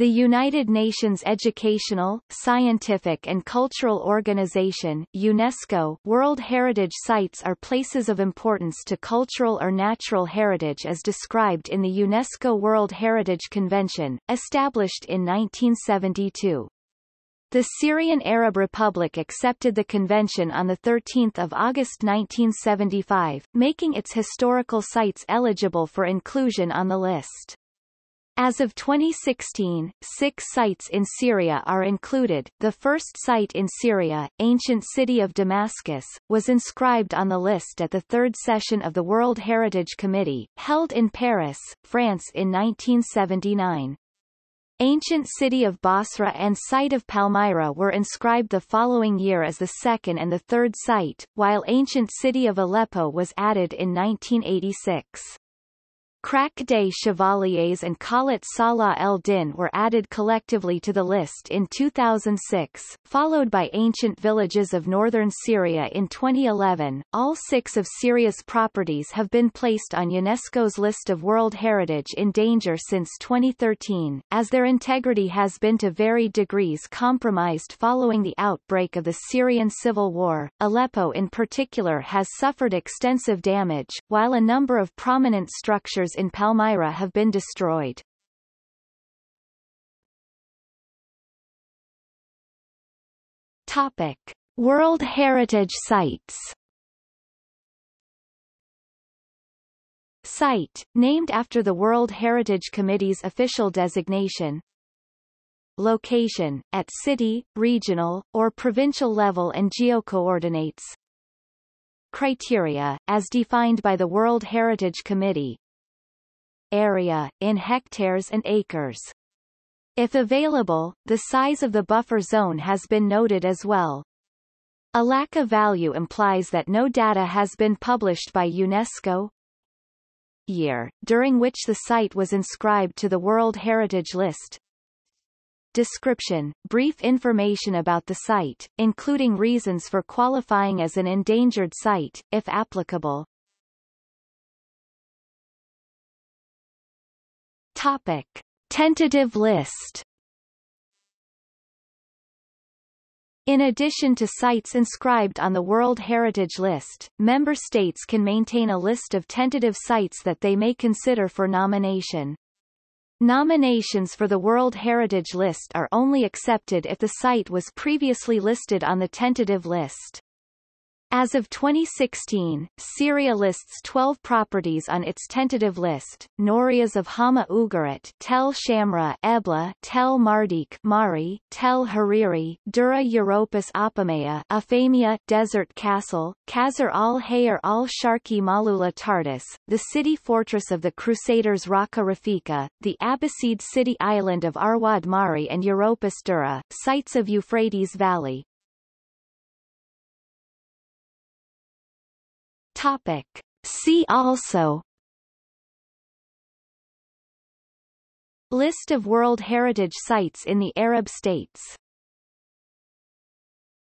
The United Nations Educational, Scientific and Cultural Organization UNESCO World Heritage Sites are places of importance to cultural or natural heritage as described in the UNESCO World Heritage Convention, established in 1972. The Syrian Arab Republic accepted the convention on 13 August 1975, making its historical sites eligible for inclusion on the list. As of 2016, six sites in Syria are included. The first site in Syria, ancient city of Damascus, was inscribed on the list at the third session of the World Heritage Committee, held in Paris, France in 1979. Ancient city of Bosra and site of Palmyra were inscribed the following year as the second and the third site, while ancient city of Aleppo was added in 1986. Krak des Chevaliers and Qal'at Salah El-Din were added collectively to the list in 2006, followed by ancient villages of northern Syria in 2011. All six of Syria's properties have been placed on UNESCO's list of World Heritage in danger since 2013, as their integrity has been to varied degrees compromised following the outbreak of the Syrian civil war. Aleppo in particular has suffered extensive damage, while a number of prominent structures in Palmyra have been destroyed. Topic. World Heritage Sites Site, named after the World Heritage Committee's official designation Location, at city, regional, or provincial level and geocoordinates Criteria, as defined by the World Heritage Committee area, in hectares and acres. If available, the size of the buffer zone has been noted as well. A lack of value implies that no data has been published by UNESCO. Year, during which the site was inscribed to the World Heritage List. Description, brief information about the site, including reasons for qualifying as an endangered site, if applicable. Topic. Tentative list In addition to sites inscribed on the World Heritage List, member states can maintain a list of tentative sites that they may consider for nomination. Nominations for the World Heritage List are only accepted if the site was previously listed on the tentative list. As of 2016, Syria lists 12 properties on its tentative list, Norias of Hama Ugarit Tel Shamra Ebla Tel Mardik Mari, Tel Hariri Dura Europos Apamea Afamia Desert Castle, Qasr al-Hayr al-Sharqi Malula Tartus, the city fortress of the Crusaders Raqqa Rafika, the Abbasid city island of Arwad Mari and Europos Dura, sites of Euphrates Valley, Topic. See also List of World Heritage Sites in the Arab States